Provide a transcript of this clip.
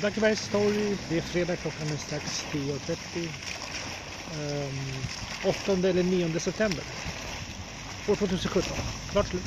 Blackebergs torg. Det är fredag, klockan är strax 10.30. Um, 8 eller 9 september. År 2017. Klart slut.